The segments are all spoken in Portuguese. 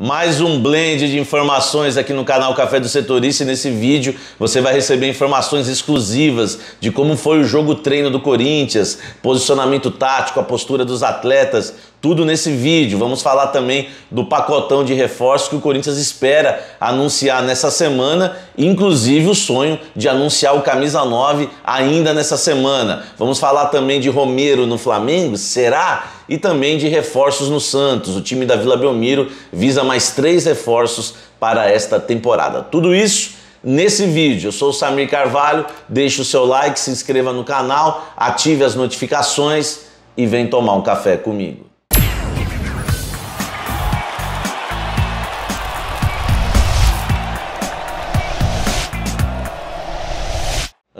Mais um blend de informações aqui no canal Café do Setorista e nesse vídeo você vai receber informações exclusivas de como foi o jogo treino do Corinthians, posicionamento tático, a postura dos atletas, tudo nesse vídeo. Vamos falar também do pacotão de reforços que o Corinthians espera anunciar nessa semana, inclusive o sonho de anunciar o camisa 9 ainda nessa semana. Vamos falar também de Romero no Flamengo, será? E também de reforços no Santos. O time da Vila Belmiro visa mais três reforços para esta temporada. Tudo isso nesse vídeo. Eu sou o Samir Carvalho, deixe o seu like, se inscreva no canal, ative as notificações e vem tomar um café comigo.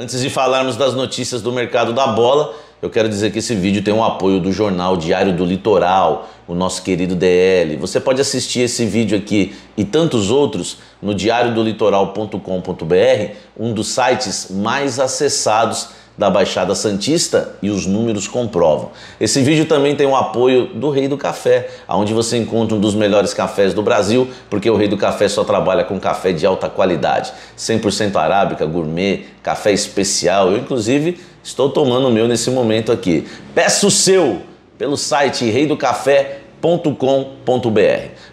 Antes de falarmos das notícias do mercado da bola, eu quero dizer que esse vídeo tem um apoio do jornal Diário do Litoral, o nosso querido DL. Você pode assistir esse vídeo aqui e tantos outros no diariodolitoral.com.br, um dos sites mais acessados da Baixada Santista e os números comprovam. Esse vídeo também tem o apoio do Rei do Café, onde você encontra um dos melhores cafés do Brasil, porque o Rei do Café só trabalha com café de alta qualidade, 100% arábica, gourmet, café especial. Eu inclusive estou tomando o meu nesse momento aqui. Peça o seu pelo site reidocafé.com.br.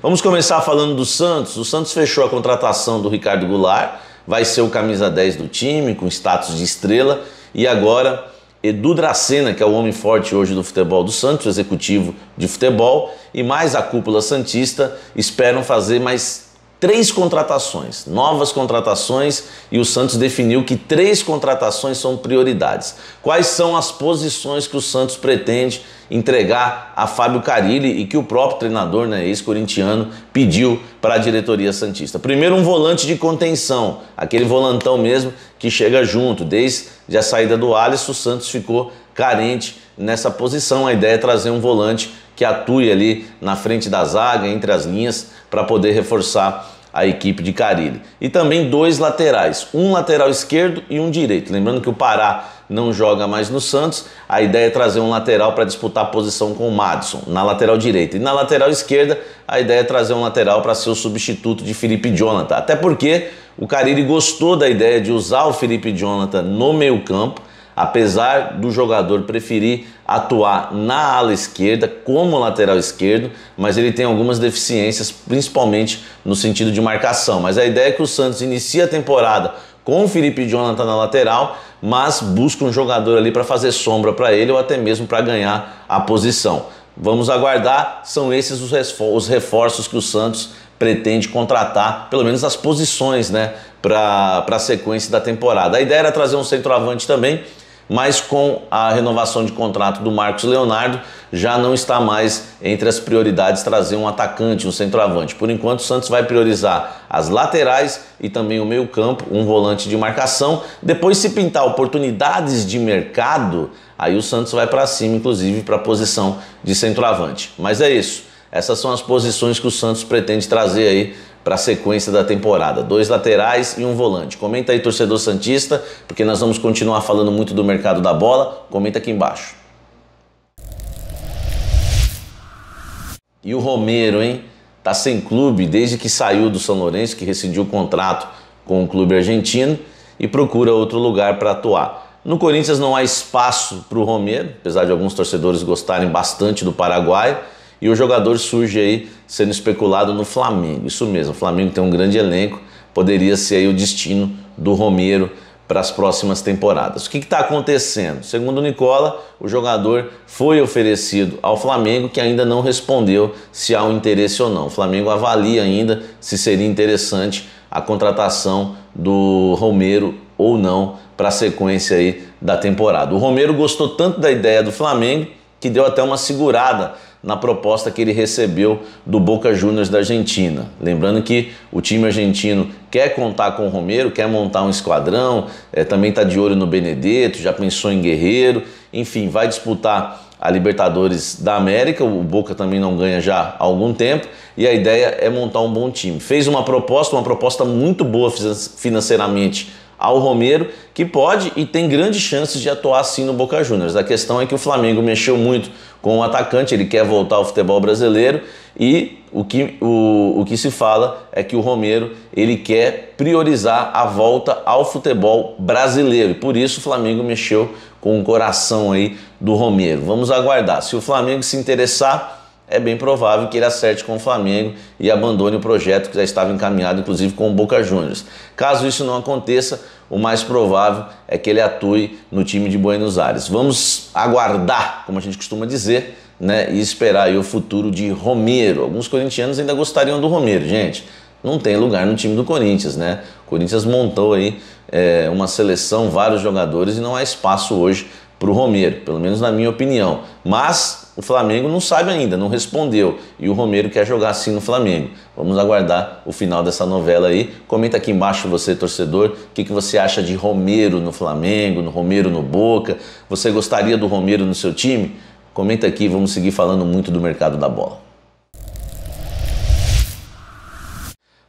Vamos começar falando do Santos. O Santos fechou a contratação do Ricardo Goulart, vai ser o camisa 10 do time, com status de estrela e agora, Edu Dracena, que é o homem forte hoje do futebol do Santos, executivo de futebol, e mais a cúpula Santista esperam fazer mais três contratações, novas contratações, e o Santos definiu que três contratações são prioridades. Quais são as posições que o Santos pretende entregar a Fábio Carilli e que o próprio treinador, né, ex-corintiano, pediu para a diretoria Santista? Primeiro, um volante de contenção, aquele volantão mesmo que chega junto. Desde a saída do Alisson, o Santos ficou carente nessa posição. A ideia é trazer um volante que atue ali na frente da zaga, entre as linhas, para poder reforçar a equipe de Carilli. E também dois laterais, um lateral esquerdo e um direito. Lembrando que o Pará não joga mais no Santos, a ideia é trazer um lateral para disputar a posição com o Madison, na lateral direita. E na lateral esquerda, a ideia é trazer um lateral para ser o substituto de Felipe Jonathan. Até porque o Carilli gostou da ideia de usar o Felipe Jonathan no meio campo, apesar do jogador preferir atuar na ala esquerda como lateral esquerdo, mas ele tem algumas deficiências, principalmente no sentido de marcação. Mas a ideia é que o Santos inicie a temporada com o Felipe Jonathan na lateral, mas busca um jogador ali para fazer sombra para ele ou até mesmo para ganhar a posição. Vamos aguardar, são esses os reforços que o Santos pretende contratar, pelo menos as posições, né, para a sequência da temporada. A ideia era trazer um centroavante também, mas com a renovação de contrato do Marcos Leonardo, já não está mais entre as prioridades trazer um atacante, um centroavante. Por enquanto, o Santos vai priorizar as laterais e também o meio-campo, um volante de marcação. Depois, se pintar oportunidades de mercado, aí o Santos vai para cima, inclusive para a posição de centroavante. Mas é isso. Essas são as posições que o Santos pretende trazer aí para a sequência da temporada. Dois laterais e um volante. Comenta aí, torcedor Santista, porque nós vamos continuar falando muito do mercado da bola. Comenta aqui embaixo. E o Romero, hein? Tá sem clube desde que saiu do São Lourenço, que rescindiu o contrato com o clube argentino e procura outro lugar para atuar. No Corinthians não há espaço para o Romero, apesar de alguns torcedores gostarem bastante do Paraguai e o jogador surge aí sendo especulado no Flamengo. Isso mesmo, o Flamengo tem um grande elenco, poderia ser aí o destino do Romero para as próximas temporadas. O que está acontecendo? Segundo o Nicola, o jogador foi oferecido ao Flamengo, que ainda não respondeu se há um interesse ou não. O Flamengo avalia ainda se seria interessante a contratação do Romero ou não para a sequência aí da temporada. O Romero gostou tanto da ideia do Flamengo que deu até uma segurada na proposta que ele recebeu do Boca Juniors da Argentina. Lembrando que o time argentino quer contar com o Romero, quer montar um esquadrão, é, também está de olho no Benedetto, já pensou em Guerreiro, enfim, vai disputar a Libertadores da América, o Boca também não ganha já há algum tempo, e a ideia é montar um bom time. Fez uma proposta, uma proposta muito boa financeiramente ao Romero, que pode e tem grandes chances de atuar sim no Boca Juniors. A questão é que o Flamengo mexeu muito com o atacante, ele quer voltar ao futebol brasileiro e o que, o, o que se fala é que o Romero ele quer priorizar a volta ao futebol brasileiro. Por isso o Flamengo mexeu com o coração aí do Romero. Vamos aguardar. Se o Flamengo se interessar, é bem provável que ele acerte com o Flamengo e abandone o projeto que já estava encaminhado, inclusive com o Boca Juniors. Caso isso não aconteça, o mais provável é que ele atue no time de Buenos Aires. Vamos aguardar, como a gente costuma dizer, né, e esperar o futuro de Romero. Alguns corintianos ainda gostariam do Romero, gente. Não tem lugar no time do Corinthians, né? O Corinthians montou aí é, uma seleção, vários jogadores e não há espaço hoje para o Romero, pelo menos na minha opinião. Mas o Flamengo não sabe ainda, não respondeu. E o Romero quer jogar assim no Flamengo. Vamos aguardar o final dessa novela aí. Comenta aqui embaixo você, torcedor, o que, que você acha de Romero no Flamengo, no Romero no Boca. Você gostaria do Romero no seu time? Comenta aqui, vamos seguir falando muito do mercado da bola.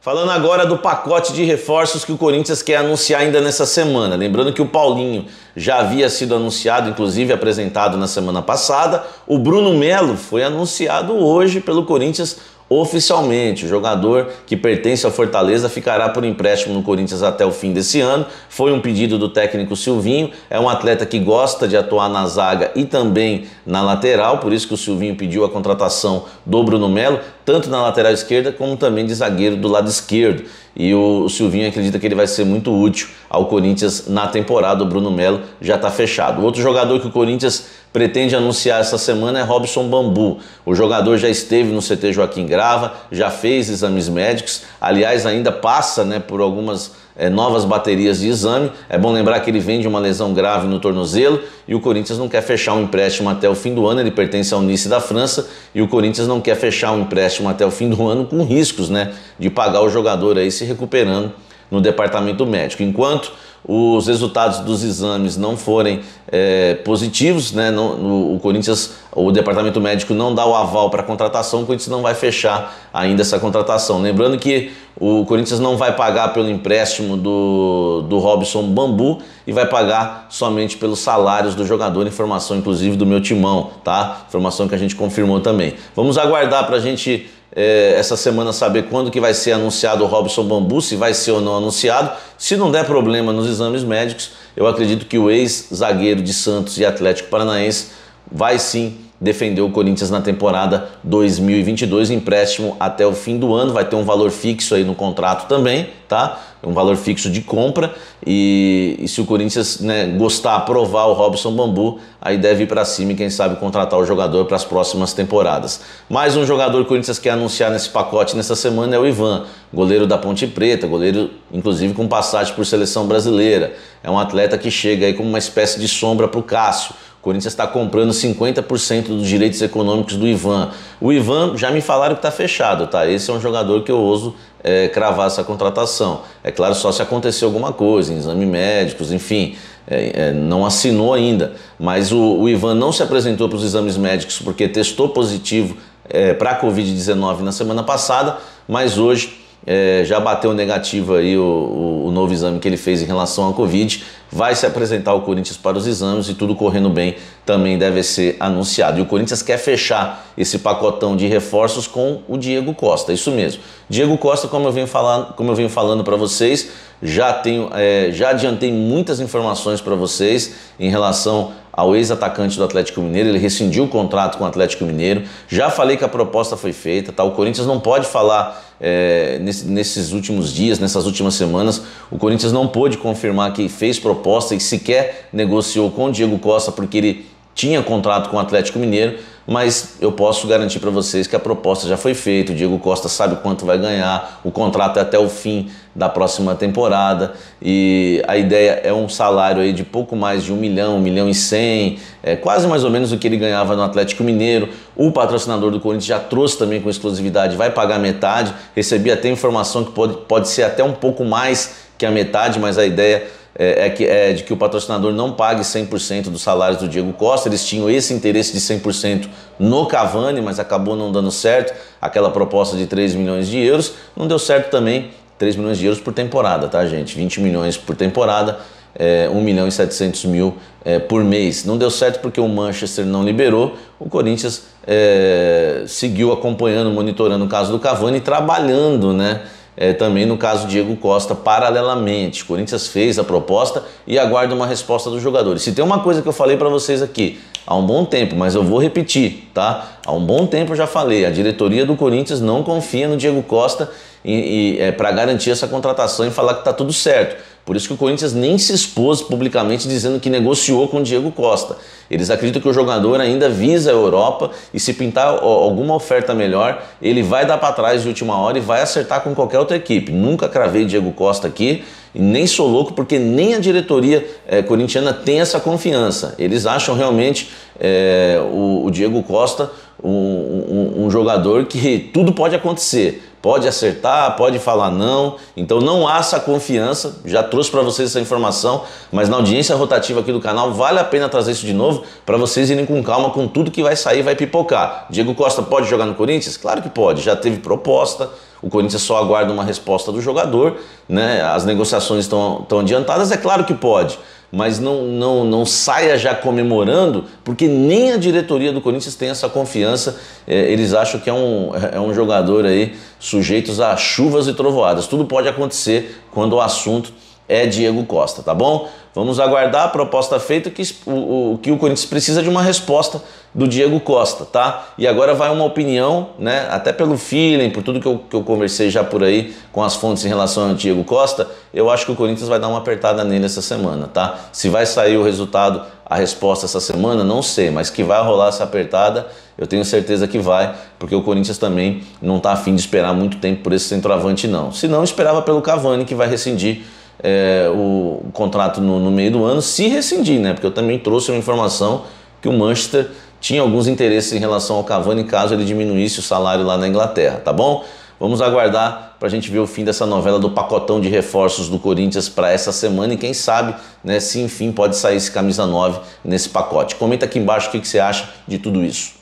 Falando agora do pacote de reforços que o Corinthians quer anunciar ainda nessa semana. Lembrando que o Paulinho já havia sido anunciado, inclusive apresentado na semana passada. O Bruno Melo foi anunciado hoje pelo Corinthians oficialmente. O jogador que pertence ao Fortaleza ficará por empréstimo no Corinthians até o fim desse ano. Foi um pedido do técnico Silvinho. É um atleta que gosta de atuar na zaga e também na lateral, por isso que o Silvinho pediu a contratação do Bruno Melo, tanto na lateral esquerda como também de zagueiro do lado esquerdo. E o Silvinho acredita que ele vai ser muito útil ao Corinthians na temporada. O Bruno Melo já está fechado. Outro jogador que o Corinthians pretende anunciar essa semana é Robson Bambu. O jogador já esteve no CT Joaquim Grava, já fez exames médicos, aliás, ainda passa né, por algumas é, novas baterias de exame. É bom lembrar que ele vem de uma lesão grave no tornozelo e o Corinthians não quer fechar um empréstimo até o fim do ano. Ele pertence ao Nice da França e o Corinthians não quer fechar um empréstimo até o fim do ano com riscos né, de pagar o jogador aí se recuperando no departamento médico. Enquanto os resultados dos exames não forem é, positivos, né, não, no, o Corinthians, o departamento médico não dá o aval para a contratação, o Corinthians não vai fechar ainda essa contratação. Lembrando que o Corinthians não vai pagar pelo empréstimo do, do Robson Bambu e vai pagar somente pelos salários do jogador, informação inclusive do meu timão, tá? Informação que a gente confirmou também. Vamos aguardar para a gente é, essa semana saber quando que vai ser anunciado o Robson Bambu, se vai ser ou não anunciado. Se não der problema nos exames médicos, eu acredito que o ex-zagueiro de Santos e Atlético Paranaense vai sim defender o Corinthians na temporada 2022, empréstimo até o fim do ano, vai ter um valor fixo aí no contrato também, tá? Um valor fixo de compra e, e se o Corinthians né, gostar, aprovar o Robson Bambu, aí deve ir para cima e quem sabe contratar o jogador para as próximas temporadas. Mais um jogador que o Corinthians quer anunciar nesse pacote nessa semana é o Ivan, goleiro da Ponte Preta, goleiro inclusive com passagem por seleção brasileira. É um atleta que chega aí como uma espécie de sombra para o Cássio. Corinthians está comprando 50% dos direitos econômicos do Ivan. O Ivan já me falaram que está fechado, tá? Esse é um jogador que eu ouso é, cravar essa contratação. É claro, só se acontecer alguma coisa, exame médicos, enfim, é, é, não assinou ainda. Mas o, o Ivan não se apresentou para os exames médicos porque testou positivo é, para a Covid-19 na semana passada, mas hoje é, já bateu negativo aí o, o, o, novo exame que ele fez em relação à Covid, vai se apresentar o Corinthians para os exames e tudo correndo bem também deve ser anunciado. E o Corinthians quer fechar esse pacotão de reforços com o Diego Costa, isso mesmo. Diego Costa, como eu venho falando, como eu venho falando para vocês, já tenho, é, já adiantei muitas informações para vocês em relação ao ex-atacante do Atlético Mineiro, ele rescindiu o contrato com o Atlético Mineiro. Já falei que a proposta foi feita, tá? O Corinthians não pode falar é, nesses últimos dias, nessas últimas semanas, o Corinthians não pôde confirmar que fez proposta e sequer negociou com o Diego Costa porque ele tinha contrato com o Atlético Mineiro mas eu posso garantir para vocês que a proposta já foi feita, o Diego Costa sabe quanto vai ganhar, o contrato é até o fim da próxima temporada e a ideia é um salário aí de pouco mais de um milhão, um milhão e cem, é quase mais ou menos o que ele ganhava no Atlético Mineiro. O patrocinador do Corinthians já trouxe também com exclusividade, vai pagar metade. Recebi até informação que pode, pode ser até um pouco mais que a metade, mas a ideia é, é, que, é de que o patrocinador não pague 100% dos salários do Diego Costa. Eles tinham esse interesse de 100% no Cavani, mas acabou não dando certo aquela proposta de 3 milhões de euros. Não deu certo também 3 milhões de euros por temporada, tá, gente? 20 milhões por temporada, é, 1 milhão e 700 mil é, por mês. Não deu certo porque o Manchester não liberou, o Corinthians é, seguiu acompanhando, monitorando o caso do Cavani e trabalhando, né? É, também no caso Diego Costa, paralelamente. O Corinthians fez a proposta e aguarda uma resposta dos jogadores. Se tem uma coisa que eu falei para vocês aqui há um bom tempo, mas eu vou repetir, tá? Há um bom tempo eu já falei, a diretoria do Corinthians não confia no Diego Costa e, e é, para garantir essa contratação e falar que está tudo certo. Por isso que o Corinthians nem se expôs publicamente dizendo que negociou com o Diego Costa. Eles acreditam que o jogador ainda visa a Europa e se pintar alguma oferta melhor, ele vai dar para trás de última hora e vai acertar com qualquer outra equipe. Nunca cravei Diego Costa aqui e nem sou louco porque nem a diretoria é, corintiana tem essa confiança. Eles acham realmente é, o, o, Diego Costa um, um, um jogador que tudo pode acontecer pode acertar, pode falar não. Então não há essa confiança. Já trouxe para vocês essa informação, mas na audiência rotativa aqui do canal vale a pena trazer isso de novo para vocês irem com calma com tudo que vai sair, vai pipocar. Diego Costa pode jogar no Corinthians? Claro que pode. Já teve proposta. O Corinthians só aguarda uma resposta do jogador, né? As negociações estão, estão adiantadas, é claro que pode mas não, não, não saia já comemorando, porque nem a diretoria do Corinthians tem essa confiança. É, eles acham que é um, é um jogador aí sujeitos a chuvas e trovoadas. Tudo pode acontecer quando o assunto é Diego Costa, tá bom? Vamos aguardar a proposta feita que o, o, que o Corinthians precisa de uma resposta do Diego Costa, tá? E agora vai uma opinião, né? Até pelo feeling, por tudo que eu, que eu conversei já por aí com as fontes em relação ao Diego Costa, eu acho que o Corinthians vai dar uma apertada nele essa semana, tá? Se vai sair o resultado, a resposta essa semana, não sei, mas que vai rolar essa apertada, eu tenho certeza que vai, porque o Corinthians também não tá afim de esperar muito tempo por esse centroavante, não. Se não, esperava pelo Cavani, que vai rescindir é, o, o, contrato no, no, meio do ano, se rescindir, né? Porque eu também trouxe uma informação que o Manchester tinha alguns interesses em relação ao Cavani caso ele diminuísse o salário lá na Inglaterra, tá bom? Vamos aguardar para a gente ver o fim dessa novela do pacotão de reforços do Corinthians para essa semana e quem sabe, né, se enfim pode sair esse camisa 9 nesse pacote. Comenta aqui embaixo o que, que você acha de tudo isso.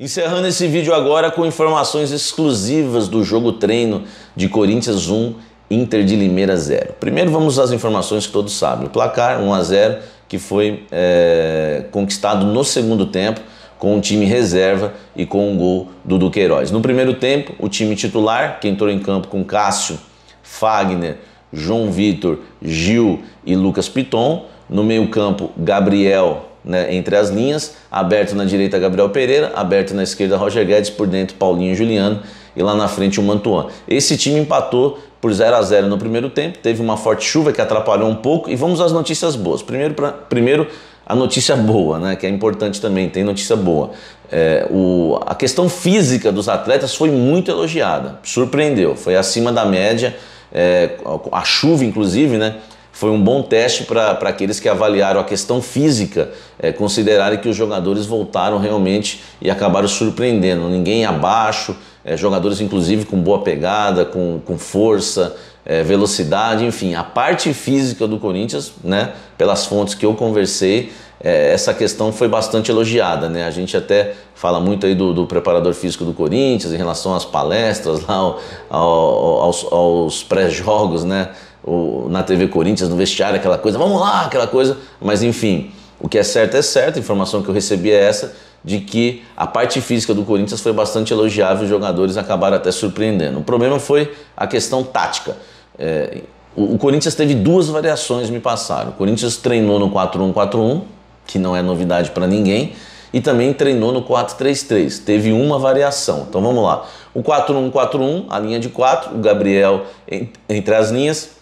Encerrando esse vídeo agora com informações exclusivas do jogo treino de Corinthians 1, Inter de Limeira 0. Primeiro vamos às informações que todos sabem. O placar 1 a 0 que foi é, conquistado no segundo tempo com o time reserva e com o gol do Duqueiroz. No primeiro tempo, o time titular, que entrou em campo com Cássio, Fagner, João Vitor, Gil e Lucas Piton. No meio campo, Gabriel, né, entre as linhas, aberto na direita Gabriel Pereira, aberto na esquerda Roger Guedes, por dentro Paulinho Juliano e lá na frente o Mantuan. Esse time empatou por 0 a 0 no primeiro tempo, teve uma forte chuva que atrapalhou um pouco e vamos às notícias boas. Primeiro, pra, primeiro a notícia boa, né, que é importante também, tem notícia boa. É, o, a questão física dos atletas foi muito elogiada, surpreendeu, foi acima da média, é, a chuva inclusive, né, foi um bom teste para aqueles que avaliaram a questão física, é, considerarem que os jogadores voltaram realmente e acabaram surpreendendo. Ninguém abaixo, é, jogadores inclusive com boa pegada, com, com força, é, velocidade, enfim. A parte física do Corinthians, né, pelas fontes que eu conversei, essa questão foi bastante elogiada. Né? A gente até fala muito aí do, do preparador físico do Corinthians em relação às palestras, lá ao, ao, aos, aos pré-jogos, né? Na TV Corinthians, no vestiário, aquela coisa, vamos lá, aquela coisa. Mas enfim, o que é certo é certo, a informação que eu recebi é essa, de que a parte física do Corinthians foi bastante elogiável, os jogadores acabaram até surpreendendo. O problema foi a questão tática. É, o, o Corinthians teve duas variações, me passaram. O Corinthians treinou no 4-1-4-1, que não é novidade para ninguém, e também treinou no 4-3-3. Teve uma variação. Então vamos lá. O 4-1-4-1, a linha de 4, o Gabriel entre as linhas,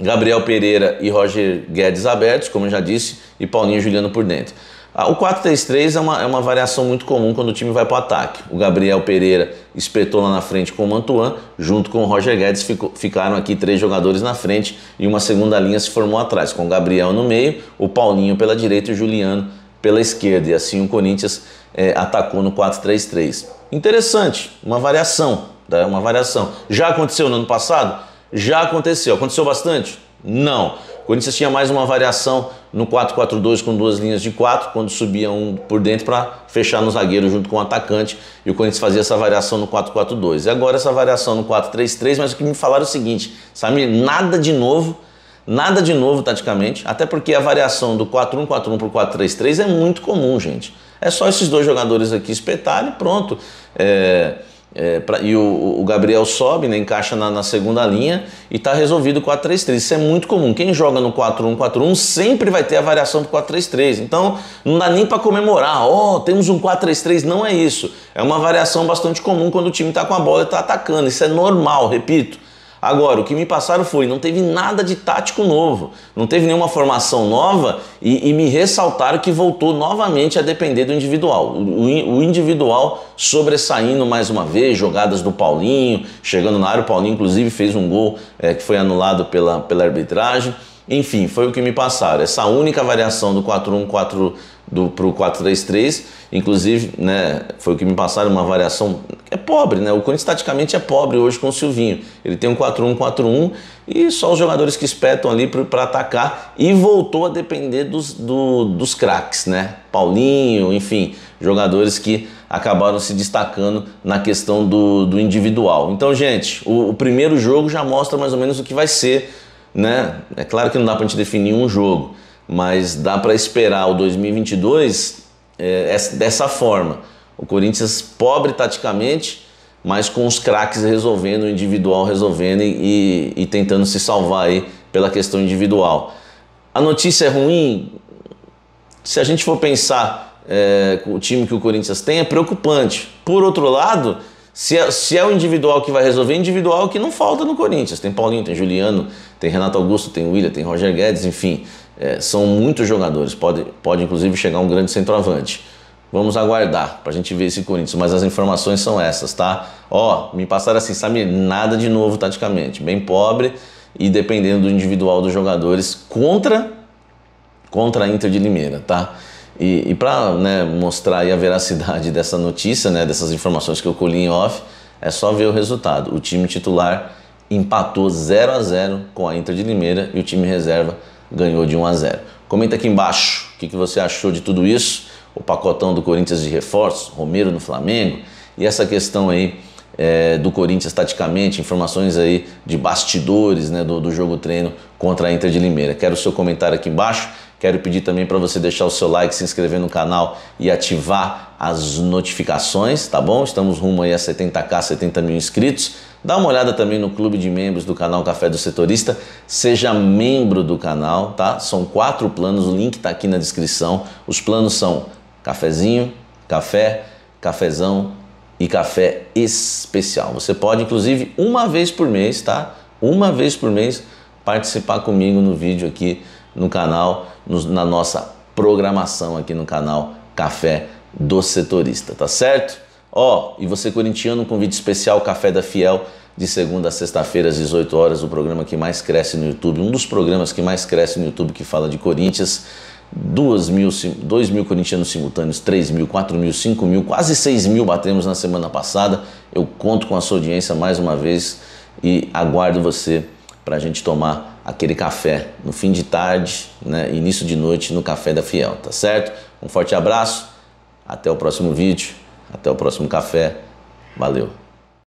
Gabriel Pereira e Roger Guedes abertos, como eu já disse, e Paulinho Juliano por dentro. Ah, o 4-3-3 é uma, é uma variação muito comum quando o time vai para o ataque. O Gabriel Pereira espetou lá na frente com o Mantuan, junto com o Roger Guedes ficou, ficaram aqui três jogadores na frente e uma segunda linha se formou atrás, com o Gabriel no meio, o Paulinho pela direita e o Juliano pela esquerda. E assim o Corinthians é, atacou no 4-3-3. Interessante, uma variação, tá? uma variação. Já aconteceu no ano passado? Já aconteceu. Aconteceu bastante? Não. O Corinthians tinha mais uma variação no 4-4-2 com duas linhas de quatro, quando subia um por dentro para fechar no zagueiro junto com o atacante, e o Corinthians fazia essa variação no 4-4-2. E agora essa variação no 4-3-3, mas o que me falaram é o seguinte, Samir, nada de novo, nada de novo taticamente, até porque a variação do 4-1-4-1 para 4-3-3 é muito comum, gente. É só esses dois jogadores aqui espetarem e pronto. É, é, pra, e o, o, Gabriel sobe, né, encaixa na, na segunda linha e está resolvido o 4-3-3. Isso é muito comum. Quem joga no 4-1-4-1 sempre vai ter a variação do 4-3-3. Então não dá nem para comemorar, oh, temos um 4-3-3. Não é isso. É uma variação bastante comum quando o time está com a bola e está atacando. Isso é normal, repito. Agora, o que me passaram foi, não teve nada de tático novo, não teve nenhuma formação nova e, e me ressaltaram que voltou novamente a depender do individual. O, o, individual sobressaindo mais uma vez, jogadas do Paulinho, chegando na área, o Paulinho inclusive fez um gol é, que foi anulado pela, pela arbitragem. Enfim, foi o que me passaram. Essa única variação do 4-1-4 para o 4-3-3, inclusive, né, foi o que me passaram, uma variação é pobre, né? O Corinthians taticamente é pobre hoje com o Silvinho. Ele tem um 4-1-4-1 e só os jogadores que espetam ali para atacar e voltou a depender dos, do, dos craques, né? Paulinho, enfim, jogadores que acabaram se destacando na questão do, do individual. Então, gente, o, o primeiro jogo já mostra mais ou menos o que vai ser, né? É claro que não dá para a gente definir um jogo, mas dá para esperar o 2022 é, dessa forma. O Corinthians pobre taticamente, mas com os craques resolvendo, o individual resolvendo e, e, tentando se salvar aí pela questão individual. A notícia é ruim, se a gente for pensar é, o time que o Corinthians tem, é preocupante. Por outro lado, se é, se é o individual que vai resolver, individual que não falta no Corinthians. Tem Paulinho, tem Juliano, tem Renato Augusto, tem William, tem Roger Guedes, enfim. É, são muitos jogadores, pode, pode inclusive chegar um grande centroavante. Vamos aguardar para a gente ver esse Corinthians, mas as informações são essas, tá? Ó, me passaram assim, Samir, nada de novo taticamente, bem pobre e dependendo do individual dos jogadores contra contra a Inter de Limeira, tá? E, e para né, mostrar a veracidade dessa notícia, né, dessas informações que eu colhi em off, é só ver o resultado. O time titular empatou 0 a 0 com a Inter de Limeira e o time reserva ganhou de 1 a 0. Comenta aqui embaixo o que, que você achou de tudo isso, o pacotão do Corinthians de reforços, Romero no Flamengo e essa questão aí é, do Corinthians taticamente, informações aí de bastidores né, do, do jogo treino contra a Inter de Limeira. Quero o seu comentário aqui embaixo. Quero pedir também para você deixar o seu like, se inscrever no canal e ativar as notificações, tá bom? Estamos rumo aí a 70k, 70 mil inscritos. Dá uma olhada também no clube de membros do canal Café do Setorista. Seja membro do canal, tá? São quatro planos, o link está aqui na descrição. Os planos são cafezinho, café, cafezão e café especial. Você pode, inclusive, uma vez por mês, tá? Uma vez por mês, participar comigo no vídeo aqui no canal, no, na nossa programação aqui no canal Café do Setorista, tá certo? Ó, oh, e você corintiano, um convite especial Café da Fiel, de segunda a sexta-feira às 18 horas, o programa que mais cresce no YouTube, um dos programas que mais cresce no YouTube que fala de Corinthians. 2 mil, 2 mil corintianos simultâneos, 3 mil, 4 mil, 5 mil, quase 6 mil batemos na semana passada. Eu conto com a sua audiência mais uma vez e aguardo você para a gente tomar aquele café no fim de tarde, né, início de noite no Café da Fiel, tá certo? Um forte abraço, até o próximo vídeo. Até o próximo café. Valeu.